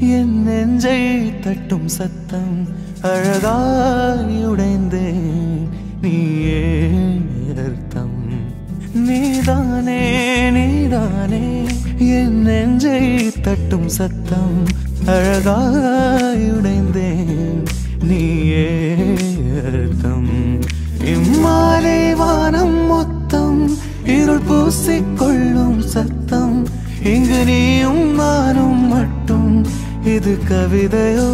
என் நெஞ்சை தட்டும் சத்தம் அழகாய் உடைந்தேன். நீயே அர்த்தம் நீதானே நீதானே. என் நெஞ்சை தட்டும் சத்தம் அழகாய் உடைந்தேன். நீயே அர்த்தம் இம்மாலை வானம் மொத்தம் இருள் பூசிக்கொள்ளும் சத்தம். இங்கு நீயும் நானும் இது கவிதையோ